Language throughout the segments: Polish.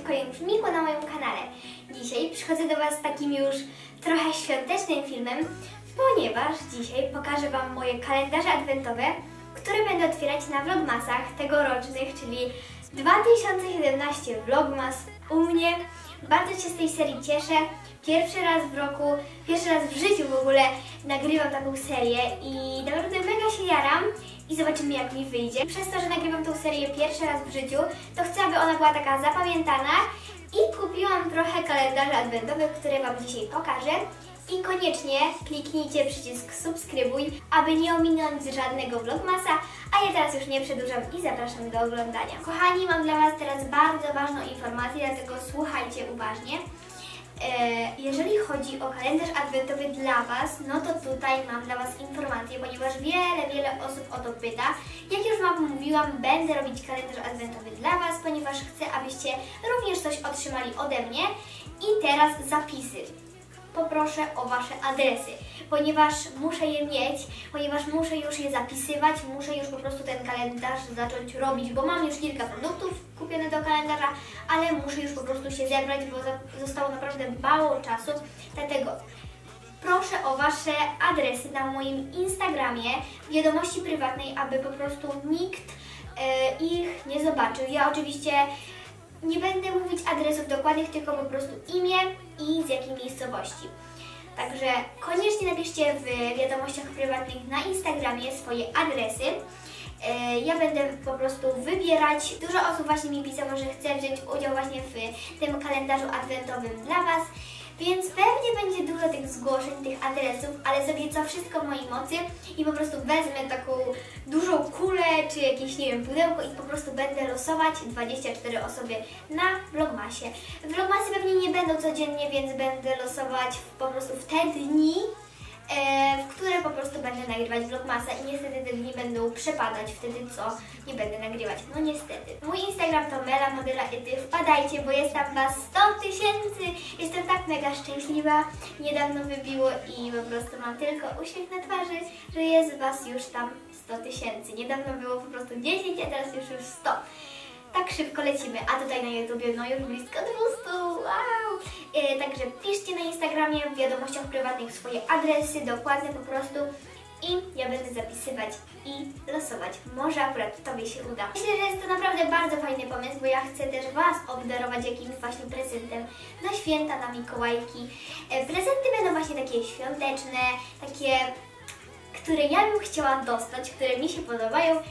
w kolejnym filmiku na moim kanale. Dzisiaj przychodzę do Was z takim już trochę świątecznym filmem, ponieważ dzisiaj pokażę Wam moje kalendarze adwentowe, które będę otwierać na vlogmasach tegorocznych, czyli 2017 vlogmas u mnie. Bardzo się z tej serii cieszę. Pierwszy raz w roku, pierwszy raz w życiu w ogóle nagrywam taką serię i naprawdę mega się jaram i zobaczymy jak mi wyjdzie. Przez to, że nagrywam tą serię pierwszy raz w życiu, to chcę, aby ona była taka zapamiętana i kupiłam trochę kalendarzy adwentowych, które Wam dzisiaj pokażę. I koniecznie kliknijcie przycisk subskrybuj, aby nie ominąć żadnego vlogmasa, a ja teraz już nie przedłużam i zapraszam do oglądania. Kochani, mam dla Was teraz bardzo ważną informację, dlatego słuchajcie uważnie. E, Jeżeli chodzi o kalendarz adwentowy dla Was, no to tutaj mam dla Was informację, ponieważ wiele, wiele osób o to pyta. Jak już Wam mówiłam, będę robić kalendarz adwentowy dla Was, ponieważ chcę, abyście również coś otrzymali ode mnie. I teraz zapisy poproszę o Wasze adresy, ponieważ muszę je mieć, ponieważ muszę już je zapisywać, muszę już po prostu ten kalendarz zacząć robić, bo mam już kilka produktów kupione do kalendarza, ale muszę już po prostu się zebrać, bo zostało naprawdę mało czasu, dlatego proszę o Wasze adresy na moim Instagramie, wiadomości prywatnej, aby po prostu nikt e, ich nie zobaczył. Ja oczywiście nie będę mówić adresów dokładnych, tylko po prostu imię i z jakiej miejscowości. Także koniecznie napiszcie w wiadomościach prywatnych na Instagramie swoje adresy. E, Ja będę po prostu wybierać. Dużo osób właśnie mi pisało, że chce wziąć udział właśnie w tym kalendarzu adwentowym dla Was. Więc pewnie będzie zgłoszeń, tych adresów, ale zrobię co wszystko w mojej mocy i po prostu wezmę taką dużą kulę czy jakieś, nie wiem, pudełko i po prostu będę losować 24 osoby na vlogmasie. Vlogmasy pewnie nie będą codziennie, więc będę losować po prostu w te dni, w które po prostu będę nagrywać vlogmasa i niestety te dni będą przepadać wtedy, co nie będę nagrywać. No niestety. Mój Instagram to Mela Modela Ety. Wpadajcie, bo jest tam was 100 tysięcy. Jestem tak mega szczęśliwa. Niedawno wybiło i po prostu mam tylko uśmiech na twarzy, że jest was już tam 100 tysięcy. Niedawno było po prostu 10, a teraz już już 100 tak szybko lecimy, a tutaj na YouTubie no już blisko 200, wow! E, także piszcie na Instagramie w wiadomościach prywatnych swoje adresy, dokładne po prostu i ja będę zapisywać i losować. Może akurat Tobie się uda. Myślę, że jest to naprawdę bardzo fajny pomysł, bo ja chcę też Was obdarować jakimś właśnie prezentem na święta, na Mikołajki. E, prezenty będą właśnie takie świąteczne, takie które ja bym chciała dostać, które mi się podobają,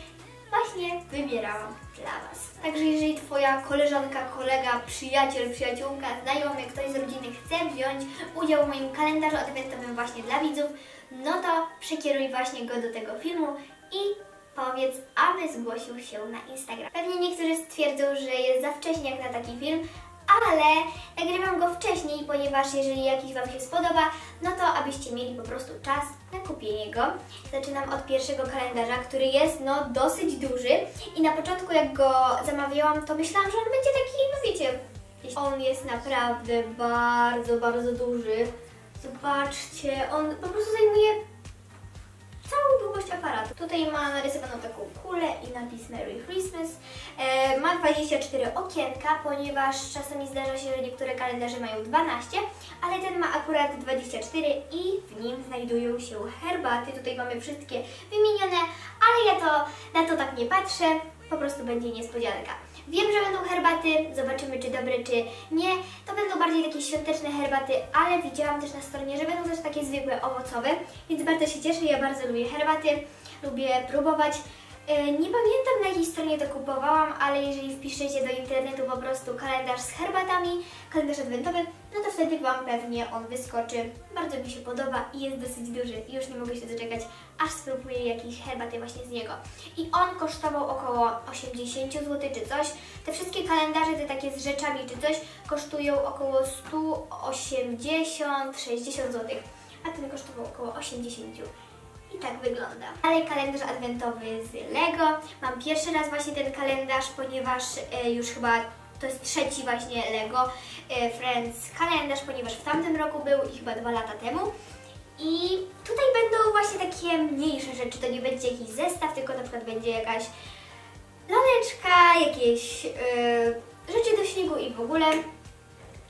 właśnie wybierałam dla Was. Także jeżeli Twoja koleżanka, kolega, przyjaciel, przyjaciółka, znajomy, ktoś z rodziny chce wziąć udział w moim kalendarzu adwentowym właśnie dla widzów, no to przekieruj właśnie go do tego filmu i powiedz, aby zgłosił się na Instagram. Pewnie niektórzy stwierdzą, że jest za wcześnie jak na taki film, ale nagrywam go wcześniej, ponieważ jeżeli jakiś Wam się spodoba, no to abyście mieli po prostu czas na kupienie go. Zaczynam od pierwszego kalendarza, który jest no dosyć duży i na początku jak go zamawiałam, to myślałam, że on będzie taki, no wiecie, on jest naprawdę bardzo, bardzo duży. Zobaczcie, on po prostu zajmuje całą długość aparatu. Tutaj ma narysowaną taką kulę i napis Merry Christmas. E, ma 24 okienka, ponieważ czasami zdarza się, że niektóre kalendarze mają 12, ale ten ma akurat 24 i w nim znajdują się herbaty. Tutaj mamy wszystkie wymienione, ale ja to na to tak nie patrzę, po prostu będzie niespodzianka. Wiem, że będą herbaty, zobaczymy czy dobre, czy nie. To będą bardziej takie świąteczne herbaty, ale widziałam też na stronie, że będą też takie zwykłe owocowe, więc bardzo się cieszę, ja bardzo lubię herbaty, lubię próbować. E, Nie pamiętam na jakiej stronie to kupowałam, ale jeżeli wpiszecie do internetu po prostu kalendarz z herbatami, kalendarz adwentowy, no to wtedy Wam pewnie on wyskoczy. Bardzo mi się podoba i jest dosyć duży. Już nie mogę się doczekać, aż spróbuję jakiejś herbaty właśnie z niego. I on kosztował około 80 zł czy coś. Te wszystkie kalendarze, te takie z rzeczami czy coś, kosztują około 180-60 zł. A ten kosztował około 80 i tak wygląda. Dalej kalendarz adwentowy z Lego. Mam pierwszy raz właśnie ten kalendarz, ponieważ e, już chyba to jest trzeci właśnie Lego e, Friends kalendarz, ponieważ w tamtym roku był i chyba dwa lata temu. I tutaj będą właśnie takie mniejsze rzeczy, to nie będzie jakiś zestaw, tylko na przykład będzie jakaś laleczka, jakieś e, rzeczy do śniegu i w ogóle.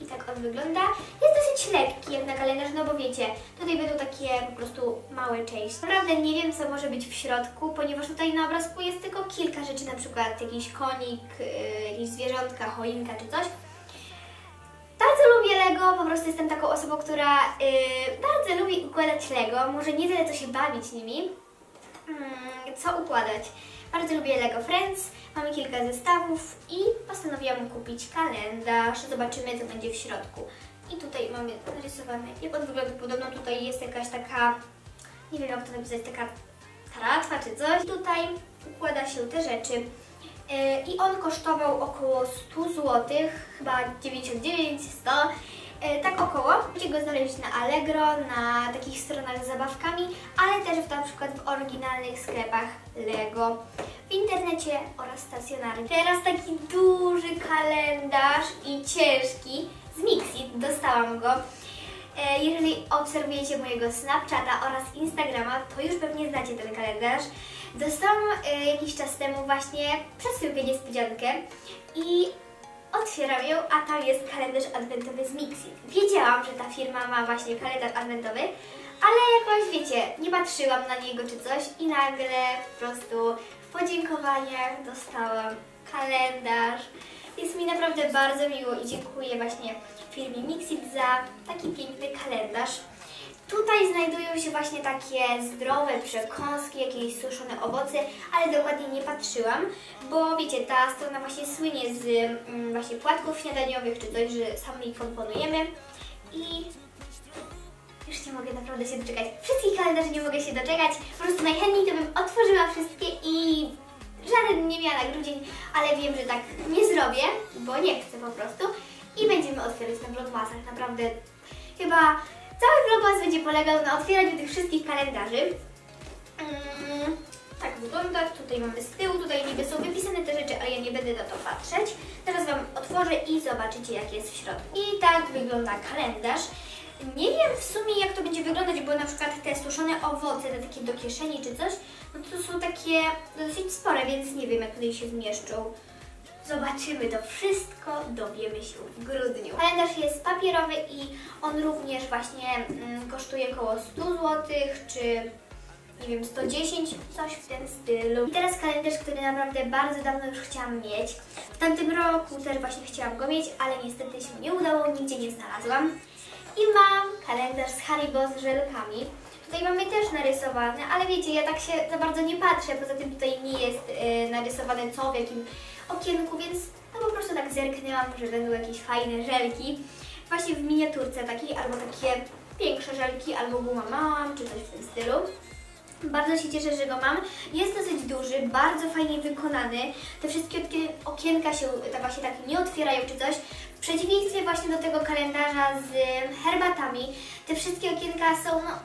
I tak on wygląda. Jest dosyć lekki jak na kalendarz, no bo wiecie, tutaj będą takie po prostu małe części. Naprawdę nie wiem, co może być w środku, ponieważ tutaj na obrazku jest tylko kilka rzeczy, na przykład jakiś konik, yy, jakieś zwierzątka, choinka czy coś. Bardzo lubię Lego, po prostu jestem taką osobą, która yy, bardzo lubi układać Lego. Może nie tyle, co się bawić nimi, mm, co układać. Bardzo lubię Lego Friends, mamy kilka zestawów i postanowiłam kupić kalendarz. Zobaczymy, co będzie w środku. I tutaj mamy narysowane, jak on wygląda. Podobno tutaj jest jakaś taka, nie wiem jak to napisać, taka taratwa czy coś. Tutaj układa się te rzeczy. Yy, I on kosztował około 100 zł, chyba 99, 100 yy, tak około. Możecie go znaleźć na Allegro, na takich stronach z zabawkami, ale też w, na przykład w oryginalnych sklepach Lego, w internecie oraz stacjonarnie. Teraz taki duży kalendarz i ciężki z Mixit, dostałam go. E, Jeżeli obserwujecie mojego Snapchata oraz Instagrama, to już pewnie znacie ten kalendarz. Dostałam e, jakiś czas temu właśnie przez chwilkę niespodziankę i otwieram ją, a tam jest kalendarz adwentowy z Mixit. Wiedziałam, że ta firma ma właśnie kalendarz adwentowy, ale jakoś wiecie, nie patrzyłam na niego czy coś i nagle po prostu w podziękowaniach dostałam kalendarz. Jest mi naprawdę bardzo miło i dziękuję właśnie firmie Mixit za taki piękny kalendarz. Tutaj znajdują się właśnie takie zdrowe przekąski, jakieś suszone owoce, ale dokładnie nie patrzyłam, bo wiecie, ta strona właśnie słynie z mm, właśnie płatków śniadaniowych czy coś, że sami komponujemy. I już nie mogę naprawdę się doczekać. Wszystkich kalendarzy nie mogę się doczekać, po prostu najchętniej to bym otworzyła wszystkie i żaden nie miała na grudzień, ale wiem, że tak nie zrobię, bo nie chcę po prostu. I będziemy otwierać na vlogmasach, naprawdę chyba Cały vlogmas będzie polegał na otwieraniu tych wszystkich kalendarzy. Mm, tak wygląda. Tutaj mamy z tyłu, tutaj niby są wypisane te rzeczy, ale ja nie będę na to patrzeć. Teraz Wam otworzę i zobaczycie jak jest w środku. I tak wygląda kalendarz. Nie wiem w sumie jak to będzie wyglądać, bo na przykład te suszone owoce, te takie do kieszeni czy coś, no to są takie dosyć spore, więc nie wiem jak tutaj się zmieszczą. Zobaczymy to wszystko, dowiemy się w grudniu. Kalendarz jest papierowy i on również właśnie mm, kosztuje około 100 zł, czy nie wiem, 110, coś w tym stylu. I teraz kalendarz, który naprawdę bardzo dawno już chciałam mieć. W tamtym roku też właśnie chciałam go mieć, ale niestety się nie udało, nigdzie nie znalazłam. I mam kalendarz z Haribo z żelkami. Tutaj mamy też narysowane, ale wiecie, ja tak się za bardzo nie patrzę, poza tym tutaj nie jest yy, narysowane co, w jakim okienku, więc no po prostu tak zerknęłam, że będą jakieś fajne żelki. Właśnie w miniaturce takiej, albo takie większe żelki, albo guma małam, czy coś w tym stylu. Bardzo się cieszę, że go mam. Jest dosyć duży, bardzo fajnie wykonany. Te wszystkie okienka się właśnie tak nie otwierają czy coś. W przeciwieństwie właśnie do tego kalendarza z herbatami, te wszystkie okienka są no,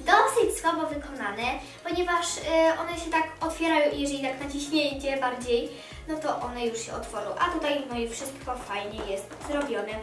dosyć słabo wykonane, ponieważ y, one się tak otwierają jeżeli tak naciśnięcie bardziej, no to one już się otworzą. A tutaj no i wszystko fajnie jest zrobione.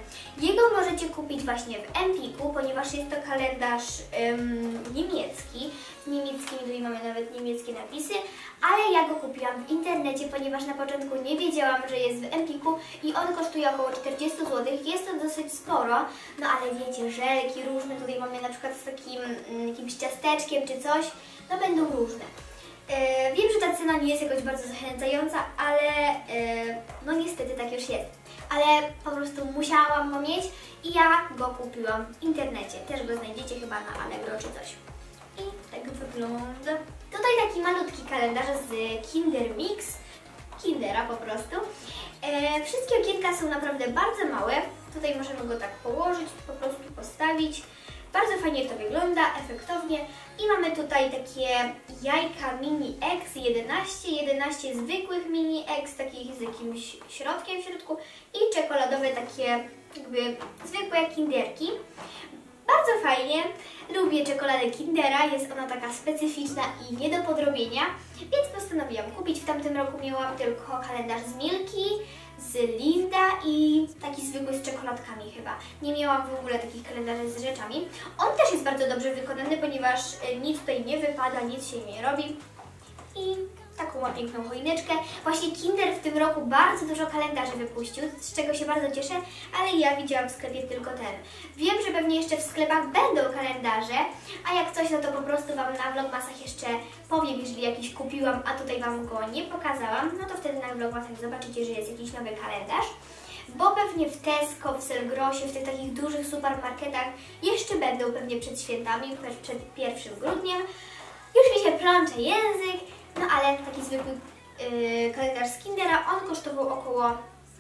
Jego możecie kupić właśnie w Empiku, ponieważ jest to kalendarz ym, niemiecki. Niemieckimi, tutaj mamy nawet niemieckie napisy, ale ja go kupiłam w internecie, ponieważ na początku nie wiedziałam, że jest w Empiku i on kosztuje około 40 zł. Jest to dosyć sporo, no ale wiecie, żelki różne, tutaj mamy na przykład z takim mm, jakimś ciasteczkiem czy coś, no będą różne. E, wiem, że ta cena nie jest jakoś bardzo zachęcająca, ale e, no niestety tak już jest. Ale po prostu musiałam go mieć i ja go kupiłam w internecie. Też go znajdziecie chyba na Allegro czy coś. I tak wygląda. Tutaj taki malutki kalendarz z Kinder Mix. Kindera po prostu. E, wszystkie okienka są naprawdę bardzo małe. Tutaj możemy go tak położyć, po prostu postawić. Bardzo fajnie to wygląda, efektownie. I mamy tutaj takie jajka Mini X 11, 11 zwykłych Mini X, takich z jakimś środkiem w środku i czekoladowe takie jakby zwykłe kinderki. Bardzo fajnie, lubię czekoladę Kindera, jest ona taka specyficzna i nie do podrobienia, więc postanowiłam kupić. W tamtym roku miałam tylko kalendarz z Milki, z Linda i taki zwykły z czekoladkami chyba. Nie miałam w ogóle takich kalendarzy z rzeczami. On też jest bardzo dobrze wykonany, ponieważ e, nic tutaj nie wypada, nic się nie robi. I taką ma piękną choineczkę. Właśnie Kinder w tym roku bardzo dużo kalendarzy wypuścił, z czego się bardzo cieszę, ale ja widziałam w sklepie tylko ten. Wiem, że pewnie jeszcze w sklepach będą kalendarze, a jak coś, no to po prostu Wam na vlogmasach jeszcze powiem, jeżeli jakiś kupiłam, a tutaj Wam go nie pokazałam, no to wtedy na vlogmasach zobaczycie, że jest jakiś nowy kalendarz bo pewnie w Tesco, w Selgrosie, w tych takich dużych supermarketach jeszcze będą pewnie przed świętami, przed 1 grudniem. Już mi się plącze język, no ale taki zwykły yy, kalendarz z Kindera, on kosztował około,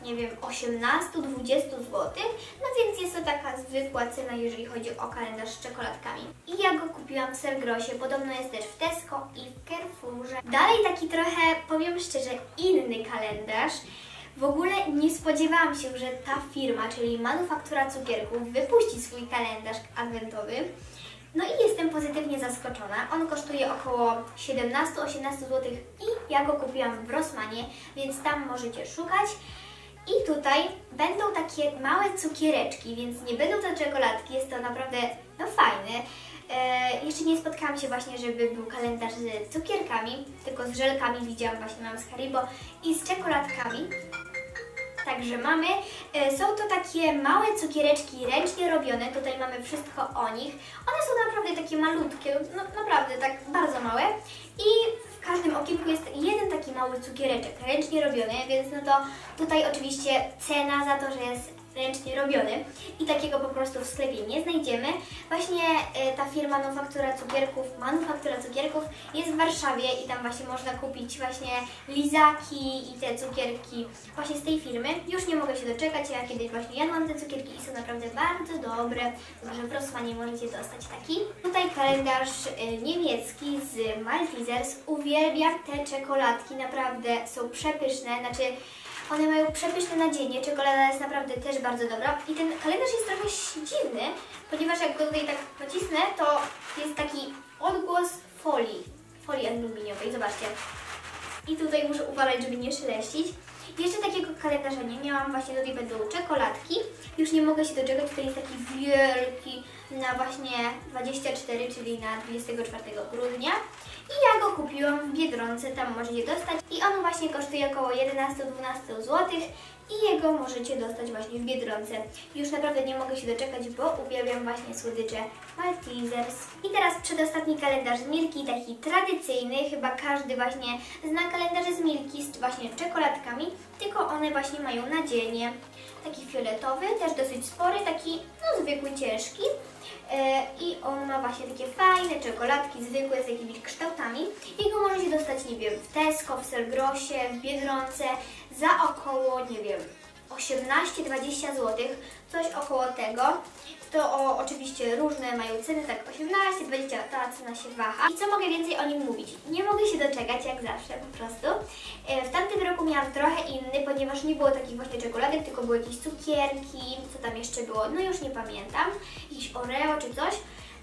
nie wiem, 18-20 zł, no więc jest to taka zwykła cena, jeżeli chodzi o kalendarz z czekoladkami. I ja go kupiłam w Selgrosie, podobno jest też w Tesco i w Carrefourze. Dalej taki trochę, powiem szczerze, inny kalendarz, w ogóle nie spodziewałam się, że ta firma, czyli Manufaktura Cukierków, wypuści swój kalendarz adwentowy. No i jestem pozytywnie zaskoczona. On kosztuje około 17-18 zł i ja go kupiłam w Rossmanie, więc tam możecie szukać. I tutaj będą takie małe cukiereczki, więc nie będą to czekoladki, jest to naprawdę no fajne. E, jeszcze nie spotkałam się właśnie, żeby był kalendarz z cukierkami, tylko z żelkami widziałam właśnie, mam z Haribo i z czekoladkami. Także mamy, e, są to takie małe cukiereczki ręcznie robione, tutaj mamy wszystko o nich. One są naprawdę takie malutkie, no, naprawdę tak bardzo małe i w każdym okienku jest jeden taki mały cukiereczek ręcznie robiony, więc no to tutaj oczywiście cena za to, że jest ręcznie robiony i takiego po prostu w sklepie nie znajdziemy. Właśnie y, ta firma Manufaktura Cukierków, Manufaktura Cukierków jest w Warszawie i tam właśnie można kupić właśnie lizaki i te cukierki właśnie z tej firmy. Już nie mogę się doczekać, ja kiedyś właśnie jadłam te cukierki i są naprawdę bardzo dobre, także w Rossmanie możecie dostać taki. Tutaj kalendarz y, niemiecki z Maltesers. Uwielbiam te czekoladki, naprawdę są przepyszne, znaczy one mają przepyszne nadzienie, czekolada jest naprawdę też bardzo dobra. I ten kalendarz jest trochę dziwny, ponieważ jak go tutaj tak nacisnę, to jest taki odgłos folii, folii aluminiowej, zobaczcie. I tutaj muszę uważać, żeby nie szeleścić. Jeszcze takiego kalendarza nie miałam, właśnie tutaj będą czekoladki. Już nie mogę się doczekać, tutaj jest taki wielki na właśnie 24, czyli na 24 grudnia. I ja go kupiłam w Biedronce, tam możecie dostać. I on właśnie kosztuje około 11-12 zł i jego możecie dostać właśnie w Biedronce. Już naprawdę nie mogę się doczekać, bo uwielbiam właśnie słodycze Maltesers. I teraz przedostatni kalendarz z Milki, taki tradycyjny, chyba każdy właśnie zna kalendarze z Milki z właśnie czekoladkami, tylko one właśnie mają nadzienie. Taki fioletowy, też dosyć spory, taki no zwykły, ciężki. E, I on ma właśnie takie fajne czekoladki, zwykłe z jakimiś kształtami. I go możecie dostać, nie wiem, w Tesco, w Selgrosie, w Biedronce za około, nie wiem, 18-20 zł, coś około tego. To o, oczywiście różne mają ceny, tak 18-20, ta cena się waha. I co mogę więcej o nim mówić? Nie mogę się doczekać, jak zawsze po prostu. E, w tamtym roku miałam trochę inny, ponieważ nie było takich właśnie czekoladek, tylko były jakieś cukierki, co tam jeszcze było, no już nie pamiętam, jakieś Oreo czy coś.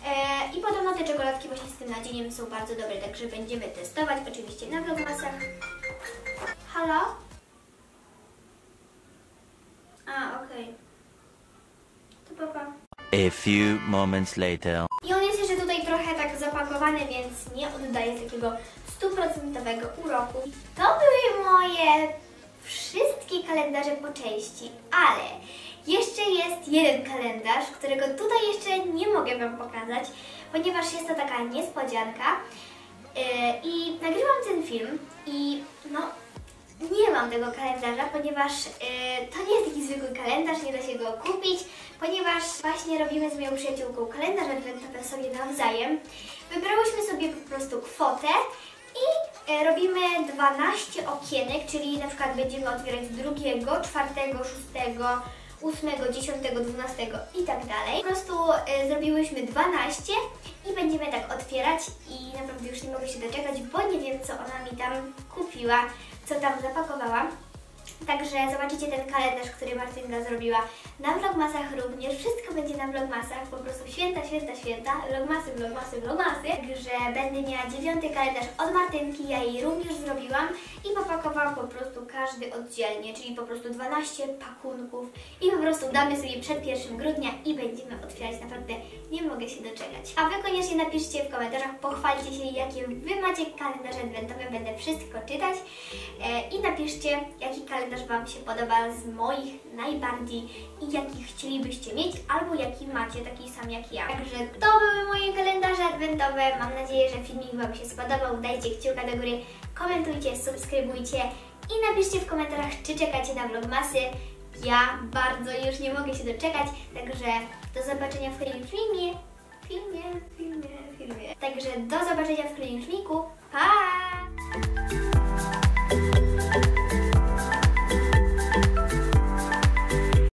E, I podobno te czekoladki właśnie z tym nadzieniem są bardzo dobre, także będziemy testować oczywiście na vlogmasach. Halo? A, okej. To papa. A few moments later. I on jest jeszcze tutaj trochę tak zapakowany, więc nie oddaje takiego stuprocentowego uroku. To były moje wszystkie kalendarze po części, ale jeszcze jest jeden kalendarz, którego tutaj jeszcze nie mogę Wam pokazać, ponieważ jest to taka niespodzianka. Yy, I nagrywam ten film i no nie mam tego kalendarza, ponieważ yy, to nie jest taki zwykły kalendarz, nie da się go kupić, ponieważ właśnie robimy z moją przyjaciółką kalendarz adwentowy sobie nawzajem. Wybrałyśmy sobie po prostu kwotę i yy, robimy 12 okienek, czyli na przykład będziemy otwierać drugiego, czwartego, szóstego, 8, 10, 12 i tak dalej. Po prostu y, zrobiłyśmy 12 i będziemy tak otwierać i naprawdę już nie mogę się doczekać, bo nie wiem co ona mi tam kupiła, co tam zapakowała. Także zobaczycie ten kalendarz, który Martynka zrobiła na vlogmasach również. Wszystko będzie na vlogmasach, po prostu święta, święta, święta. Vlogmasy, vlogmasy, vlogmasy. Także będę miała dziewiąty kalendarz od Martynki, ja jej również zrobiłam i popakowałam po prostu każdy oddzielnie, czyli po prostu 12 pakunków i po prostu damy sobie przed 1 grudnia i będziemy otwierać. Naprawdę nie mogę się doczekać. A Wy koniecznie napiszcie w komentarzach, pochwalcie się, jakie Wy macie kalendarze adwentowe, będę wszystko czytać e, i napiszcie, jaki kalendarz Wam się podoba z moich najbardziej i jaki chcielibyście mieć, albo jaki macie, taki sam jak ja. Także to były moje kalendarze adwentowe. Mam nadzieję, że filmik Wam się spodobał. Dajcie kciuka do góry, komentujcie, subskrybujcie i napiszcie w komentarzach, czy czekacie na vlogmasy. Ja bardzo już nie mogę się doczekać, także do zobaczenia w kolejnym filmie. Filmie, filmie, filmie. Także do zobaczenia w kolejnym filmiku. Pa!